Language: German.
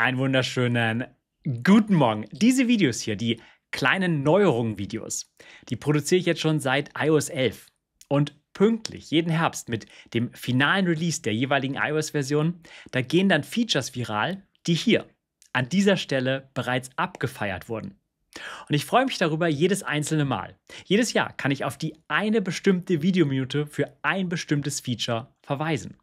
Einen wunderschönen guten Morgen. Diese Videos hier, die kleinen Neuerungen-Videos, die produziere ich jetzt schon seit iOS 11. Und pünktlich, jeden Herbst mit dem finalen Release der jeweiligen iOS-Version, da gehen dann Features viral, die hier an dieser Stelle bereits abgefeiert wurden. Und ich freue mich darüber jedes einzelne Mal. Jedes Jahr kann ich auf die eine bestimmte Videominute für ein bestimmtes Feature verweisen.